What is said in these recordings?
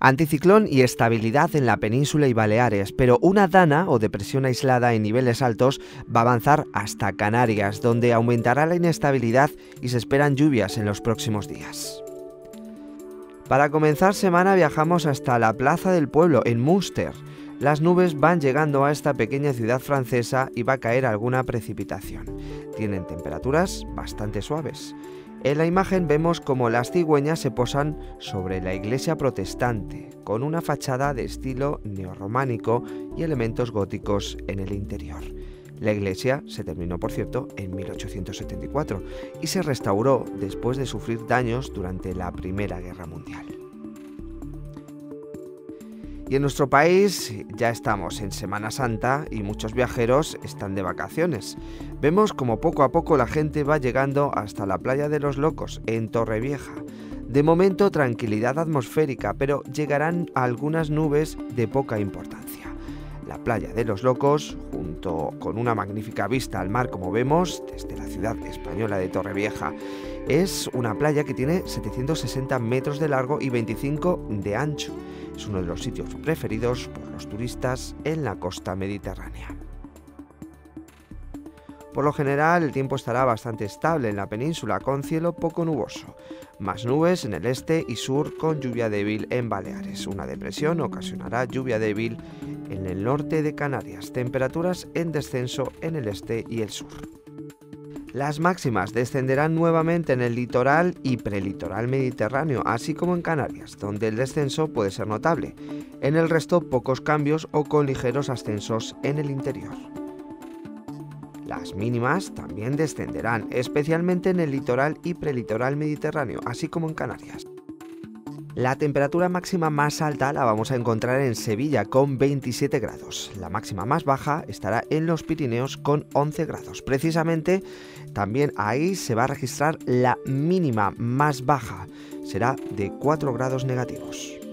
Anticiclón y estabilidad en la península y Baleares, pero una dana o depresión aislada en niveles altos va a avanzar hasta Canarias, donde aumentará la inestabilidad y se esperan lluvias en los próximos días. Para comenzar semana viajamos hasta la Plaza del Pueblo, en Münster. Las nubes van llegando a esta pequeña ciudad francesa y va a caer alguna precipitación. Tienen temperaturas bastante suaves. En la imagen vemos como las cigüeñas se posan sobre la iglesia protestante, con una fachada de estilo neorrománico y elementos góticos en el interior. La iglesia se terminó, por cierto, en 1874 y se restauró después de sufrir daños durante la Primera Guerra Mundial. Y en nuestro país ya estamos en Semana Santa y muchos viajeros están de vacaciones. Vemos como poco a poco la gente va llegando hasta la playa de los locos, en Torrevieja. De momento tranquilidad atmosférica, pero llegarán algunas nubes de poca importancia. La playa de los locos, junto con una magnífica vista al mar como vemos desde la ciudad española de Torrevieja, es una playa que tiene 760 metros de largo y 25 de ancho. Es uno de los sitios preferidos por los turistas en la costa mediterránea. Por lo general, el tiempo estará bastante estable en la península, con cielo poco nuboso. Más nubes en el este y sur, con lluvia débil en Baleares. Una depresión ocasionará lluvia débil en el norte de Canarias. Temperaturas en descenso en el este y el sur. Las máximas descenderán nuevamente en el litoral y prelitoral mediterráneo, así como en Canarias, donde el descenso puede ser notable. En el resto, pocos cambios o con ligeros ascensos en el interior. Las mínimas también descenderán, especialmente en el litoral y prelitoral mediterráneo, así como en Canarias. La temperatura máxima más alta la vamos a encontrar en Sevilla con 27 grados. La máxima más baja estará en los Pirineos con 11 grados. Precisamente también ahí se va a registrar la mínima más baja. Será de 4 grados negativos.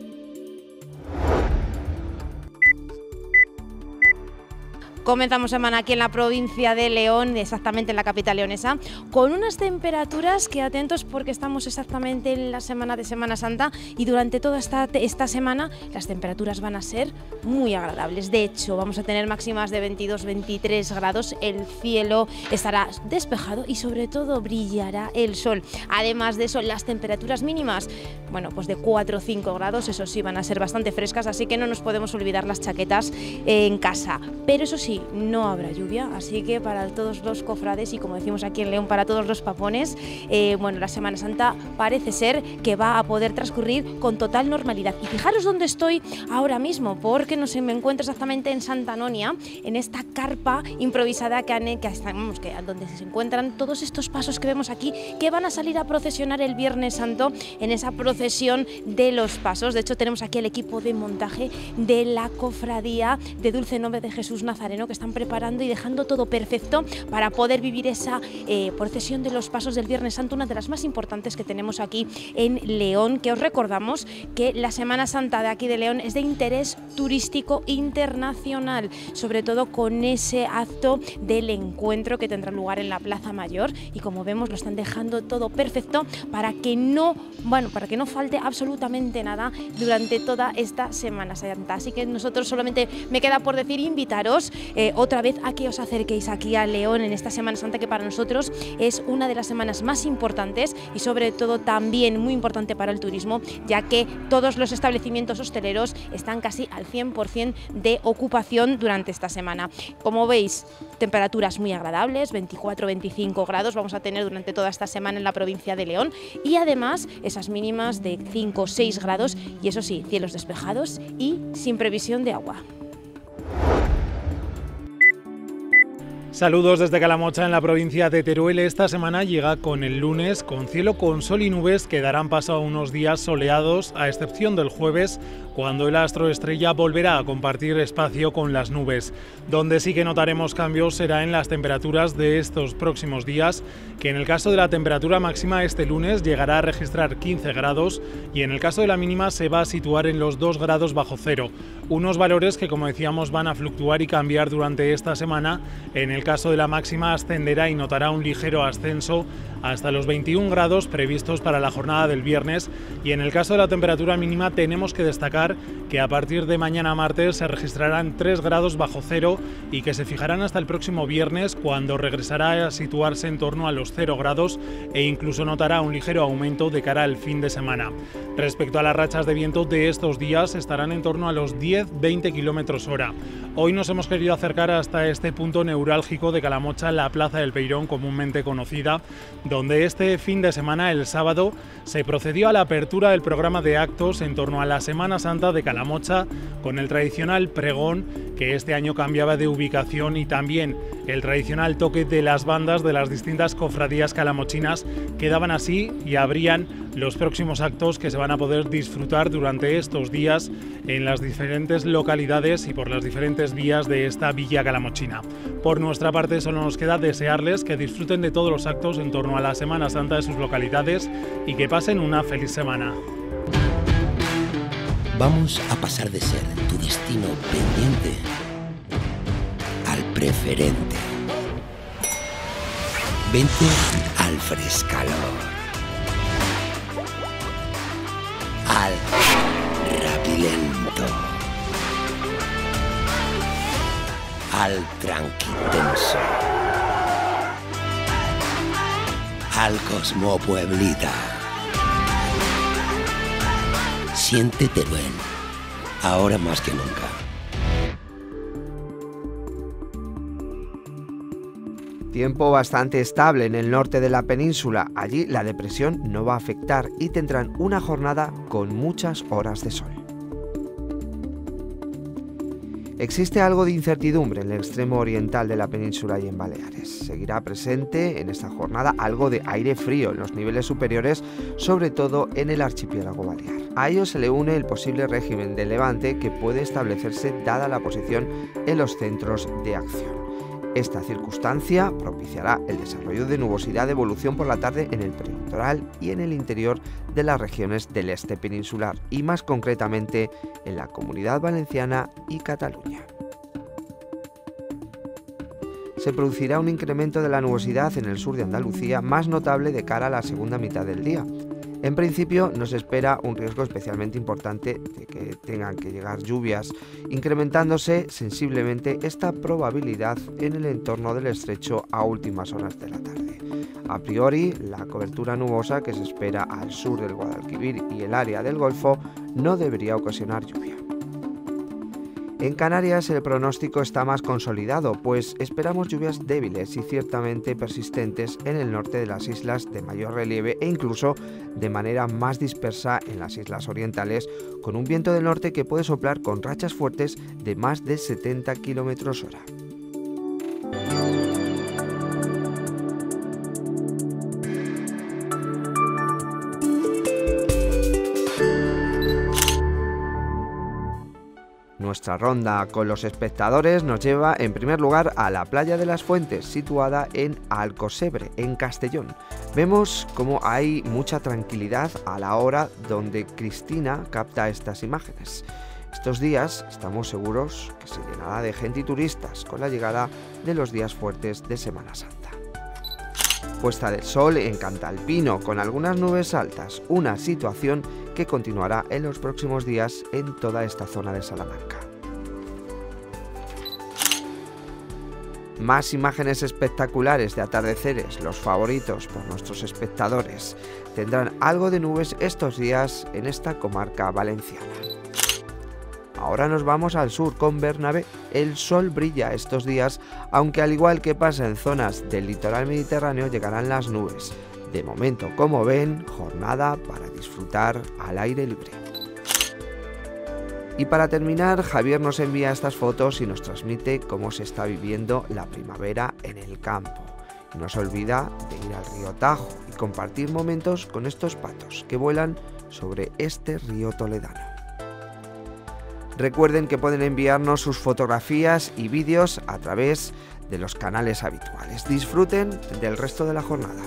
Comenzamos semana aquí en la provincia de León, exactamente en la capital leonesa, con unas temperaturas que atentos porque estamos exactamente en la semana de Semana Santa y durante toda esta, esta semana las temperaturas van a ser muy agradables. De hecho, vamos a tener máximas de 22-23 grados, el cielo estará despejado y sobre todo brillará el sol. Además de eso, las temperaturas mínimas, bueno, pues de 4 o 5 grados, eso sí, van a ser bastante frescas, así que no nos podemos olvidar las chaquetas en casa. Pero eso sí, no habrá lluvia, así que para todos los cofrades y como decimos aquí en León, para todos los papones, eh, bueno, la Semana Santa parece ser que va a poder transcurrir con total normalidad. Y fijaros dónde estoy ahora mismo, porque no sé, me encuentro exactamente en Santa Anonia, en esta carpa improvisada que, han, que, estamos, que donde se encuentran todos estos pasos que vemos aquí, que van a salir a procesionar el Viernes Santo en esa procesión de los pasos. De hecho, tenemos aquí el equipo de montaje de la cofradía de Dulce Nombre de Jesús Nazareno que están preparando y dejando todo perfecto para poder vivir esa eh, procesión de los pasos del Viernes Santo, una de las más importantes que tenemos aquí en León, que os recordamos que la Semana Santa de aquí de León es de interés turístico internacional, sobre todo con ese acto del encuentro que tendrá lugar en la Plaza Mayor y como vemos lo están dejando todo perfecto para que no, bueno, para que no falte absolutamente nada durante toda esta Semana Santa. Así que nosotros solamente me queda por decir invitaros eh, otra vez a que os acerquéis aquí a León en esta Semana Santa que para nosotros es una de las semanas más importantes y sobre todo también muy importante para el turismo, ya que todos los establecimientos hosteleros están casi al 100% de ocupación durante esta semana. Como veis, temperaturas muy agradables, 24-25 grados vamos a tener durante toda esta semana en la provincia de León y además esas mínimas de 5-6 grados y eso sí, cielos despejados y sin previsión de agua. Saludos desde Calamocha en la provincia de Teruel. Esta semana llega con el lunes con cielo con sol y nubes que darán paso a unos días soleados, a excepción del jueves, cuando el astro estrella volverá a compartir espacio con las nubes. Donde sí que notaremos cambios será en las temperaturas de estos próximos días, que en el caso de la temperatura máxima este lunes llegará a registrar 15 grados y en el caso de la mínima se va a situar en los 2 grados bajo cero. Unos valores que como decíamos van a fluctuar y cambiar durante esta semana. En el caso de la máxima ascenderá y notará un ligero ascenso hasta los 21 grados previstos para la jornada del viernes y en el caso de la temperatura mínima tenemos que destacar que a partir de mañana martes se registrarán 3 grados bajo cero y que se fijarán hasta el próximo viernes cuando regresará a situarse en torno a los 0 grados e incluso notará un ligero aumento de cara al fin de semana. Respecto a las rachas de viento de estos días estarán en torno a los 10-20 kilómetros hora. Hoy nos hemos querido acercar hasta este punto neurálgico de Calamocha, la Plaza del Peirón comúnmente conocida, donde este fin de semana, el sábado, se procedió a la apertura del programa de actos en torno a la Semana Santa de Calamocha, con el tradicional pregón que este año cambiaba de ubicación y también el tradicional toque de las bandas de las distintas cofradías calamochinas quedaban así y abrían los próximos actos que se van a poder disfrutar durante estos días en las diferentes localidades y por las diferentes vías de esta villa calamochina. Por nuestra parte solo nos queda desearles que disfruten de todos los actos en torno a la Semana Santa de sus localidades y que pasen una feliz semana. Vamos a pasar de ser tu destino pendiente al preferente. Vente al frescalor. Al rapilento. Al tranquitenso. Al cosmopueblita. Siente Teruel, ahora más que nunca. Tiempo bastante estable en el norte de la península. Allí la depresión no va a afectar y tendrán una jornada con muchas horas de sol. Existe algo de incertidumbre en el extremo oriental de la península y en Baleares. Seguirá presente en esta jornada algo de aire frío en los niveles superiores, sobre todo en el archipiélago balear. A ello se le une el posible régimen de levante que puede establecerse dada la posición en los centros de acción. Esta circunstancia propiciará el desarrollo de nubosidad de evolución por la tarde en el peritoral y en el interior de las regiones del este peninsular y más concretamente en la Comunidad Valenciana y Cataluña. Se producirá un incremento de la nubosidad en el sur de Andalucía más notable de cara a la segunda mitad del día, en principio nos espera un riesgo especialmente importante de que tengan que llegar lluvias, incrementándose sensiblemente esta probabilidad en el entorno del estrecho a últimas horas de la tarde. A priori, la cobertura nubosa que se espera al sur del Guadalquivir y el área del Golfo no debería ocasionar lluvia. En Canarias el pronóstico está más consolidado, pues esperamos lluvias débiles y ciertamente persistentes en el norte de las islas de mayor relieve e incluso de manera más dispersa en las islas orientales, con un viento del norte que puede soplar con rachas fuertes de más de 70 km hora. Nuestra ronda con los espectadores nos lleva en primer lugar a la playa de las Fuentes, situada en Alcosebre, en Castellón. Vemos cómo hay mucha tranquilidad a la hora donde Cristina capta estas imágenes. Estos días estamos seguros que se llenará de gente y turistas con la llegada de los días fuertes de Semana Santa. Puesta del sol en Cantalpino con algunas nubes altas, una situación que continuará en los próximos días en toda esta zona de Salamanca. Más imágenes espectaculares de atardeceres, los favoritos por nuestros espectadores, tendrán algo de nubes estos días en esta comarca valenciana. Ahora nos vamos al sur con Bernabé. El sol brilla estos días, aunque al igual que pasa en zonas del litoral mediterráneo llegarán las nubes. De momento, como ven, jornada para disfrutar al aire libre. Y para terminar, Javier nos envía estas fotos y nos transmite cómo se está viviendo la primavera en el campo. No se olvida de ir al río Tajo y compartir momentos con estos patos que vuelan sobre este río toledano. Recuerden que pueden enviarnos sus fotografías y vídeos a través de los canales habituales. Disfruten del resto de la jornada.